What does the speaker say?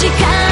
praticar.